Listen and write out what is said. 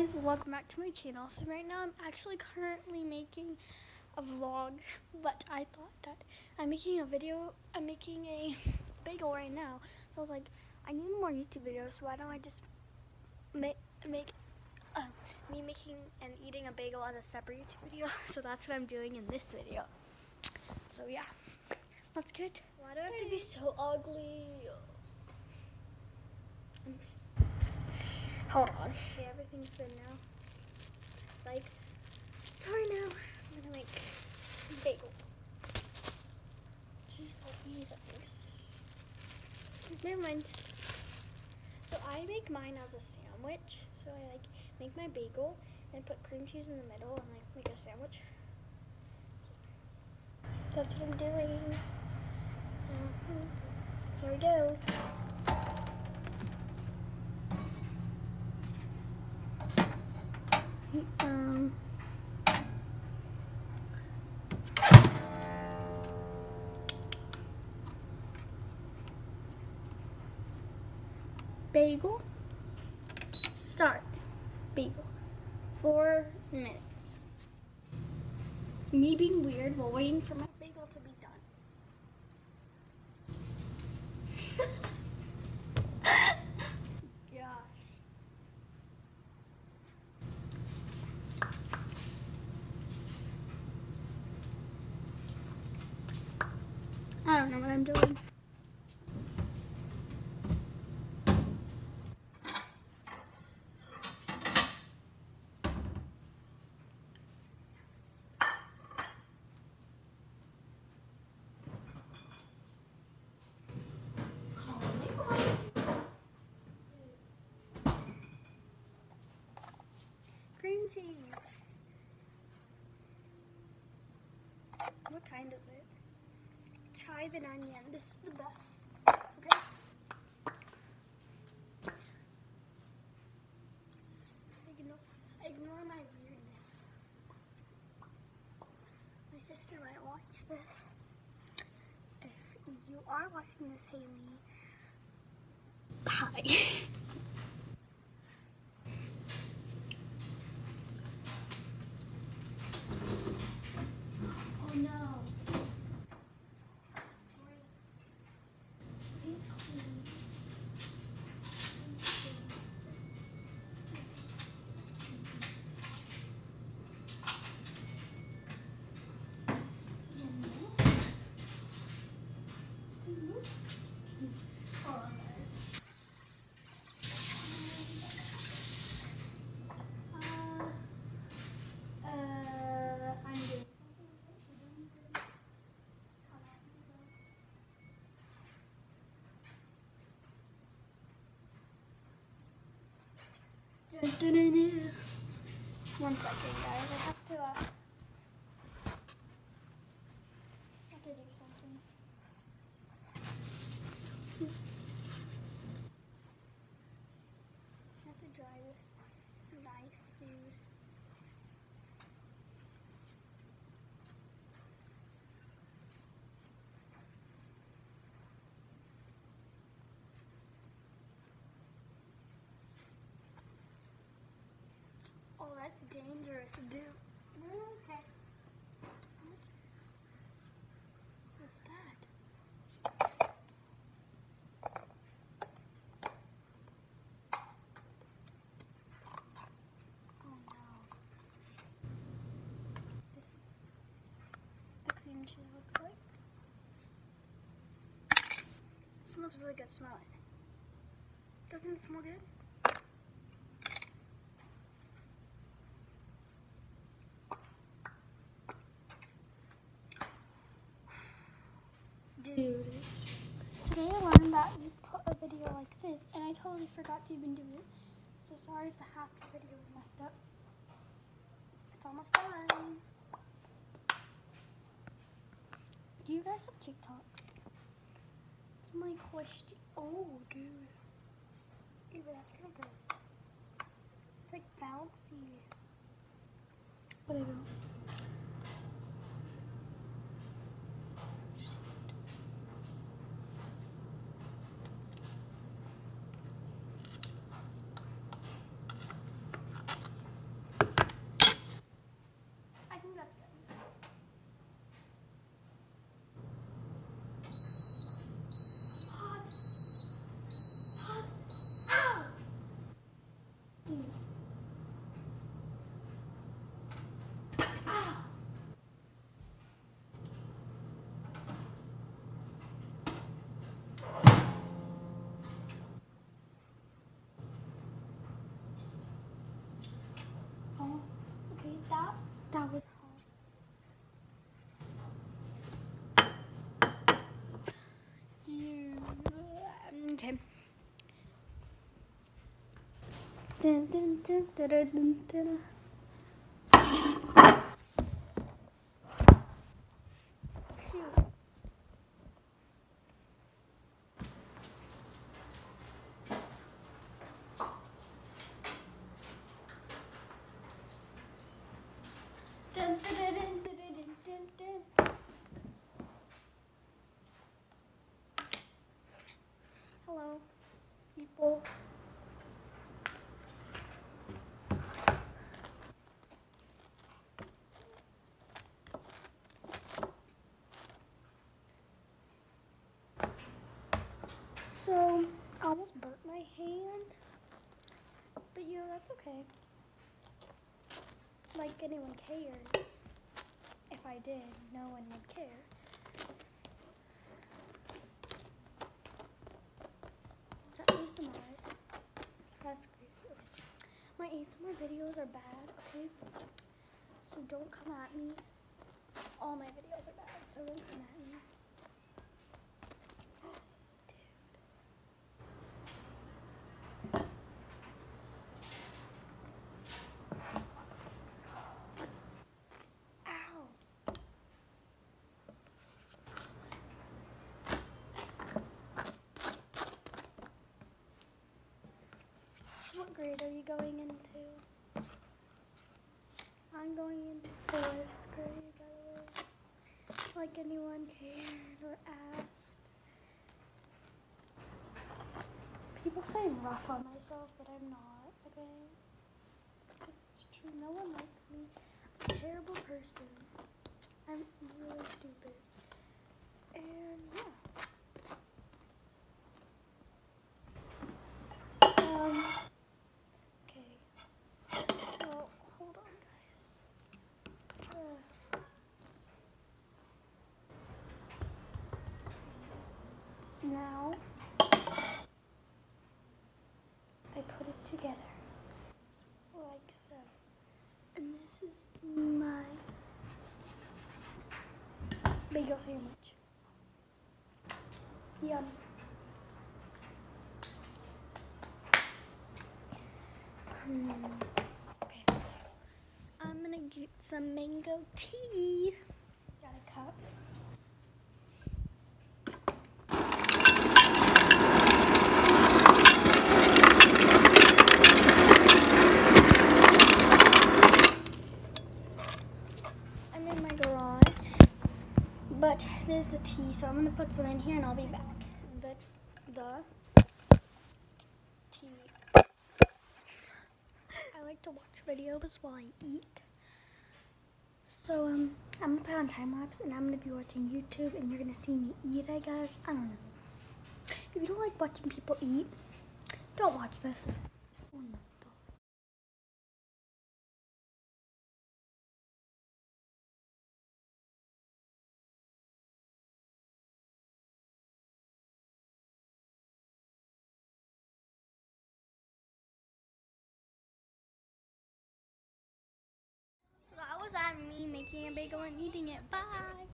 guys, welcome back to my channel. So right now I'm actually currently making a vlog, but I thought that I'm making a video, I'm making a bagel right now. So I was like, I need more YouTube videos, so why don't I just make, make uh, me making and eating a bagel as a separate YouTube video. So that's what I'm doing in this video. So yeah, let's get Why do I have to be so ugly? Hold on. Okay, everything's good now. It's like, sorry now, I'm gonna make a bagel. Jeez I think. Never mind. So I make mine as a sandwich. So I like make my bagel and put cream cheese in the middle and like make a sandwich. So that's what I'm doing. Bagel. Start. Bagel. Four minutes. Me being weird while waiting for my bagel to be done. Gosh. I don't know what I'm doing. Cream cheese. What kind is it? chive and onion. This is the best. Okay. Ignore, ignore my weirdness. My sister might watch this. If you are watching this, Haley, hi. oh no. Please clean. One second, guys. I have to. Uh, have to do something. I have to dry this knife, dude. Oh, that's dangerous, dude. Okay. What's that? Oh no. This is the cream cheese looks like. It smells really good. Smell it. Doesn't it smell good? Today I learned that you put a video like this, and I totally forgot to even do it. So sorry if the half the video was messed up. It's almost done. Do you guys have TikTok? It's my question. Oh, dude. Ew, that's kind of gross. It's like bouncy. Whatever. Dun, dun, dun, dun, dun, dun, dun. Hello, people. So, I almost burnt my hand, but know, that's okay. Like anyone cares. If I did, no one would care. Is that ASMR? That's great. My ASMR videos are bad, okay? So don't come at me. All my videos are bad, so don't come at me. Dude. Ow. Grade are you going into? I'm going into fourth grade, by the way. Like anyone cared or asked. People say I'm rough on myself, but I'm not, okay? Because it's true, no one likes me. I'm a terrible person. I'm really stupid. And yeah. Um, okay. Well, hold on, guys. Uh, now, I put it together like so. And this is my bagel sandwich. Yum. Hmm. Okay. I'm gonna get some mango tea. Got a cup. I'm in my garage, there's the tea, so I'm gonna put some in here and I'll be back. The the tea. I like to watch videos while I eat. So um, I'm gonna put on time lapse and I'm gonna be watching YouTube and you're gonna see me eat. I guess I don't know. If you don't like watching people eat, don't watch this. Me making a bagel and eating it. Bye.